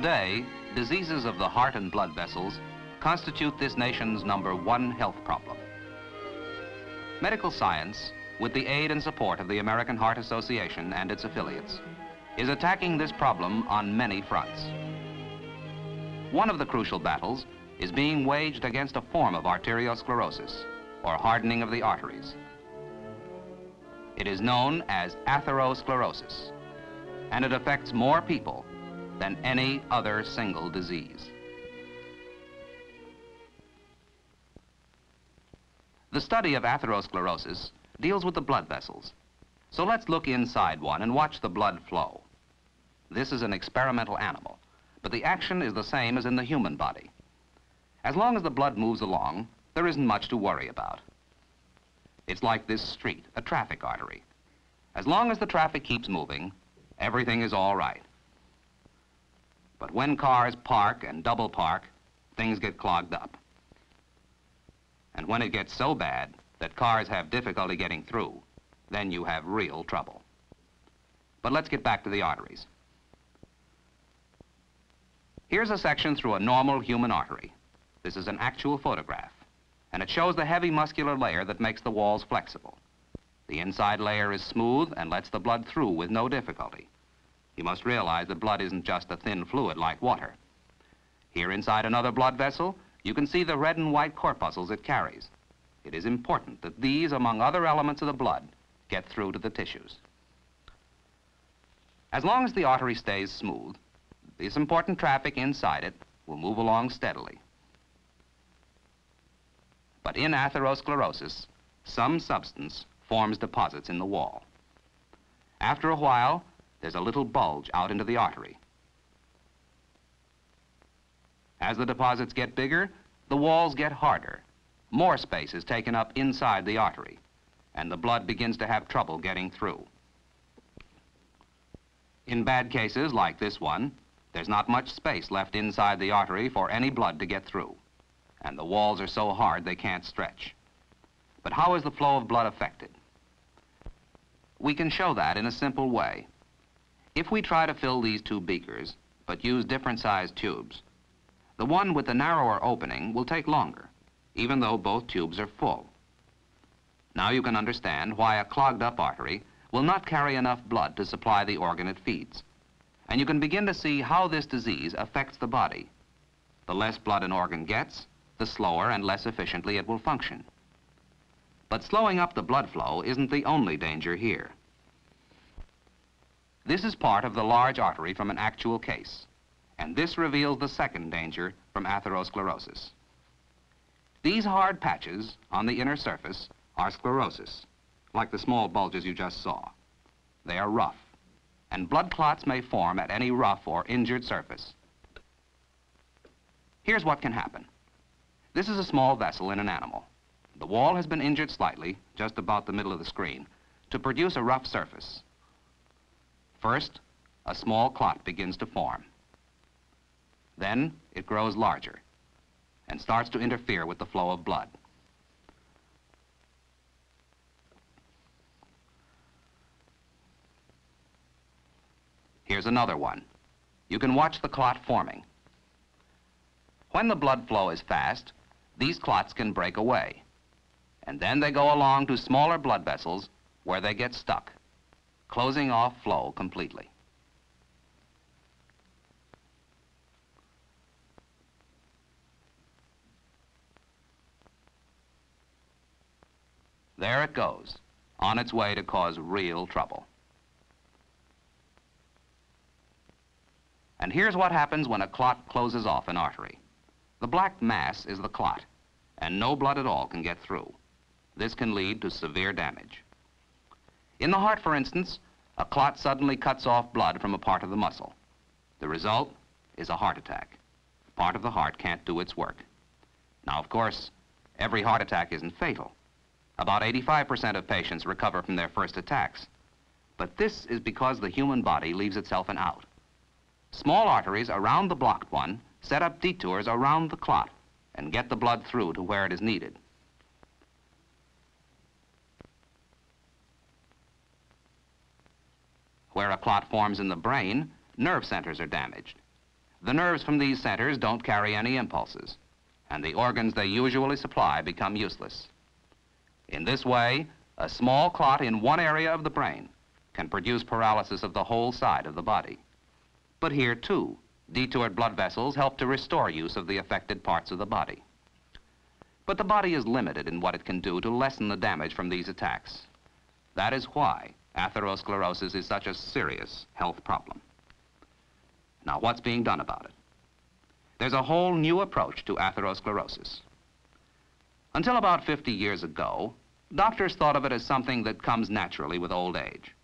Today, diseases of the heart and blood vessels constitute this nation's number one health problem. Medical science, with the aid and support of the American Heart Association and its affiliates, is attacking this problem on many fronts. One of the crucial battles is being waged against a form of arteriosclerosis, or hardening of the arteries. It is known as atherosclerosis, and it affects more people than any other single disease. The study of atherosclerosis deals with the blood vessels. So let's look inside one and watch the blood flow. This is an experimental animal, but the action is the same as in the human body. As long as the blood moves along, there isn't much to worry about. It's like this street, a traffic artery. As long as the traffic keeps moving, everything is all right. But when cars park and double park, things get clogged up. And when it gets so bad that cars have difficulty getting through, then you have real trouble. But let's get back to the arteries. Here's a section through a normal human artery. This is an actual photograph, and it shows the heavy muscular layer that makes the walls flexible. The inside layer is smooth and lets the blood through with no difficulty. You must realize that blood isn't just a thin fluid like water. Here inside another blood vessel, you can see the red and white corpuscles it carries. It is important that these, among other elements of the blood, get through to the tissues. As long as the artery stays smooth, this important traffic inside it will move along steadily. But in atherosclerosis, some substance forms deposits in the wall. After a while, there's a little bulge out into the artery. As the deposits get bigger, the walls get harder. More space is taken up inside the artery, and the blood begins to have trouble getting through. In bad cases like this one, there's not much space left inside the artery for any blood to get through, and the walls are so hard they can't stretch. But how is the flow of blood affected? We can show that in a simple way. If we try to fill these two beakers, but use different sized tubes, the one with the narrower opening will take longer, even though both tubes are full. Now you can understand why a clogged up artery will not carry enough blood to supply the organ it feeds. And you can begin to see how this disease affects the body. The less blood an organ gets, the slower and less efficiently it will function. But slowing up the blood flow isn't the only danger here. This is part of the large artery from an actual case and this reveals the second danger from atherosclerosis. These hard patches on the inner surface are sclerosis, like the small bulges you just saw. They are rough, and blood clots may form at any rough or injured surface. Here's what can happen. This is a small vessel in an animal. The wall has been injured slightly, just about the middle of the screen, to produce a rough surface. First, a small clot begins to form. Then it grows larger and starts to interfere with the flow of blood. Here's another one. You can watch the clot forming. When the blood flow is fast, these clots can break away. And then they go along to smaller blood vessels where they get stuck, closing off flow completely. There it goes, on its way to cause real trouble. And here's what happens when a clot closes off an artery. The black mass is the clot, and no blood at all can get through. This can lead to severe damage. In the heart, for instance, a clot suddenly cuts off blood from a part of the muscle. The result is a heart attack. Part of the heart can't do its work. Now, of course, every heart attack isn't fatal. About 85% of patients recover from their first attacks. But this is because the human body leaves itself an out. Small arteries around the blocked one set up detours around the clot and get the blood through to where it is needed. Where a clot forms in the brain, nerve centers are damaged. The nerves from these centers don't carry any impulses, and the organs they usually supply become useless. In this way, a small clot in one area of the brain can produce paralysis of the whole side of the body. But here, too, detoured blood vessels help to restore use of the affected parts of the body. But the body is limited in what it can do to lessen the damage from these attacks. That is why atherosclerosis is such a serious health problem. Now, what's being done about it? There's a whole new approach to atherosclerosis. Until about 50 years ago, doctors thought of it as something that comes naturally with old age.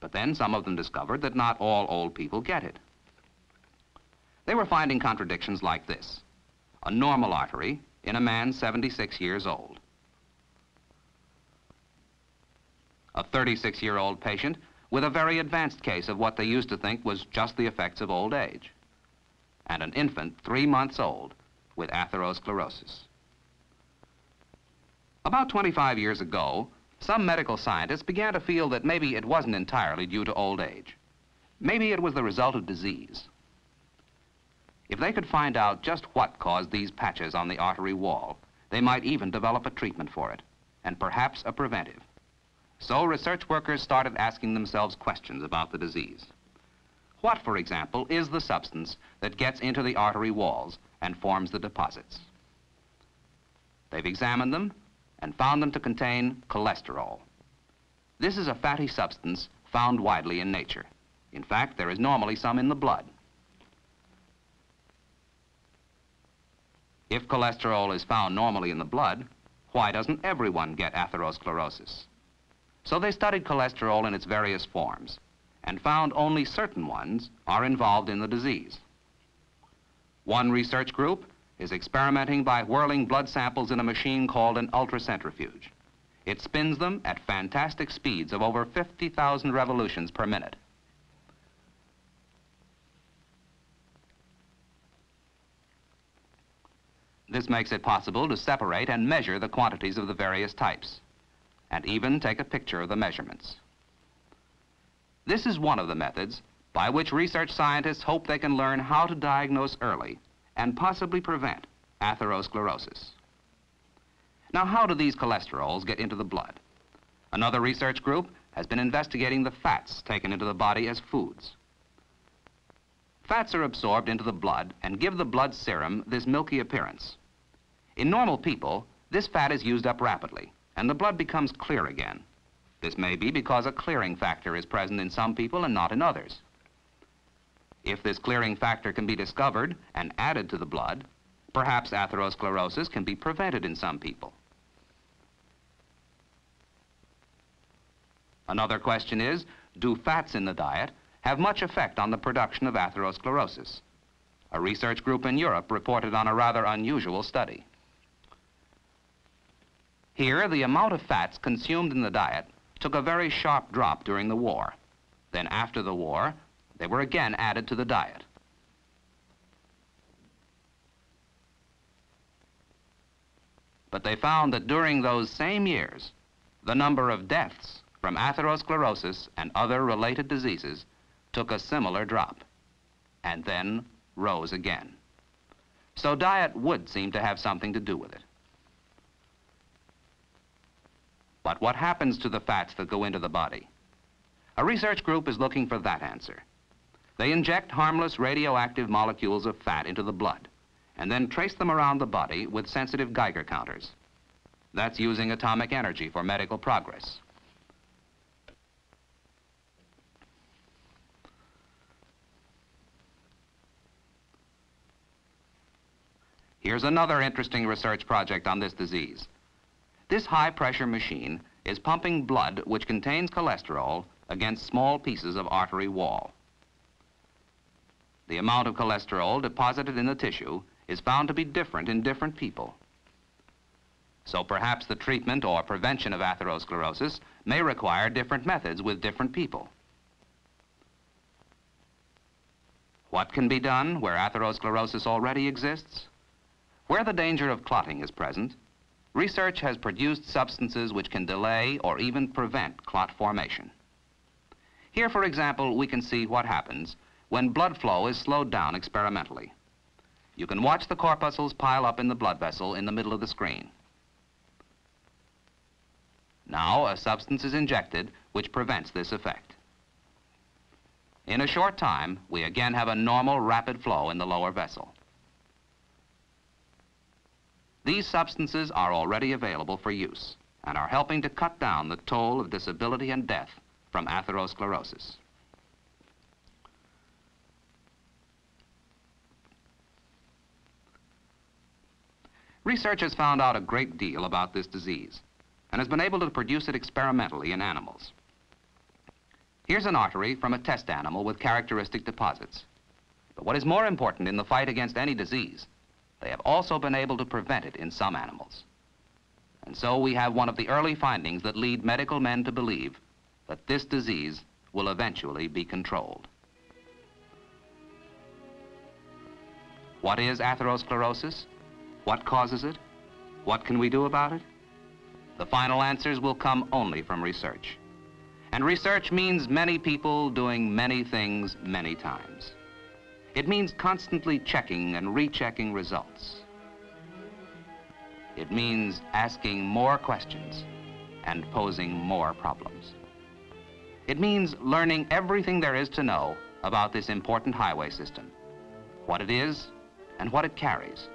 But then some of them discovered that not all old people get it. They were finding contradictions like this. A normal artery in a man 76 years old. A 36-year-old patient with a very advanced case of what they used to think was just the effects of old age. And an infant three months old with atherosclerosis. About 25 years ago, some medical scientists began to feel that maybe it wasn't entirely due to old age. Maybe it was the result of disease. If they could find out just what caused these patches on the artery wall, they might even develop a treatment for it, and perhaps a preventive. So research workers started asking themselves questions about the disease. What, for example, is the substance that gets into the artery walls and forms the deposits? They've examined them and found them to contain cholesterol. This is a fatty substance found widely in nature. In fact, there is normally some in the blood. If cholesterol is found normally in the blood, why doesn't everyone get atherosclerosis? So they studied cholesterol in its various forms and found only certain ones are involved in the disease. One research group is experimenting by whirling blood samples in a machine called an ultracentrifuge. It spins them at fantastic speeds of over 50,000 revolutions per minute. This makes it possible to separate and measure the quantities of the various types, and even take a picture of the measurements. This is one of the methods by which research scientists hope they can learn how to diagnose early and possibly prevent atherosclerosis. Now, how do these cholesterols get into the blood? Another research group has been investigating the fats taken into the body as foods. Fats are absorbed into the blood and give the blood serum this milky appearance. In normal people, this fat is used up rapidly, and the blood becomes clear again. This may be because a clearing factor is present in some people and not in others. If this clearing factor can be discovered and added to the blood, perhaps atherosclerosis can be prevented in some people. Another question is, do fats in the diet have much effect on the production of atherosclerosis? A research group in Europe reported on a rather unusual study. Here, the amount of fats consumed in the diet took a very sharp drop during the war. Then after the war, they were again added to the diet. But they found that during those same years, the number of deaths from atherosclerosis and other related diseases took a similar drop and then rose again. So diet would seem to have something to do with it. But what happens to the fats that go into the body? A research group is looking for that answer. They inject harmless radioactive molecules of fat into the blood and then trace them around the body with sensitive Geiger counters. That's using atomic energy for medical progress. Here's another interesting research project on this disease. This high-pressure machine is pumping blood which contains cholesterol against small pieces of artery wall. The amount of cholesterol deposited in the tissue is found to be different in different people. So perhaps the treatment or prevention of atherosclerosis may require different methods with different people. What can be done where atherosclerosis already exists? Where the danger of clotting is present, research has produced substances which can delay or even prevent clot formation. Here, for example, we can see what happens when blood flow is slowed down experimentally. You can watch the corpuscles pile up in the blood vessel in the middle of the screen. Now a substance is injected which prevents this effect. In a short time, we again have a normal rapid flow in the lower vessel. These substances are already available for use and are helping to cut down the toll of disability and death from atherosclerosis. Research has found out a great deal about this disease and has been able to produce it experimentally in animals. Here's an artery from a test animal with characteristic deposits. But what is more important in the fight against any disease, they have also been able to prevent it in some animals. And so we have one of the early findings that lead medical men to believe that this disease will eventually be controlled. What is atherosclerosis? What causes it? What can we do about it? The final answers will come only from research. And research means many people doing many things many times. It means constantly checking and rechecking results. It means asking more questions and posing more problems. It means learning everything there is to know about this important highway system, what it is and what it carries.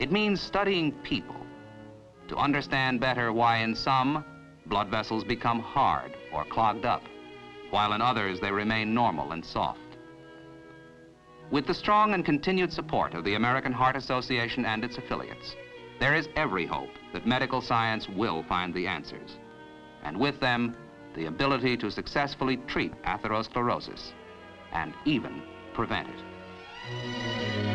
It means studying people to understand better why in some blood vessels become hard or clogged up, while in others they remain normal and soft. With the strong and continued support of the American Heart Association and its affiliates, there is every hope that medical science will find the answers, and with them, the ability to successfully treat atherosclerosis and even prevent it.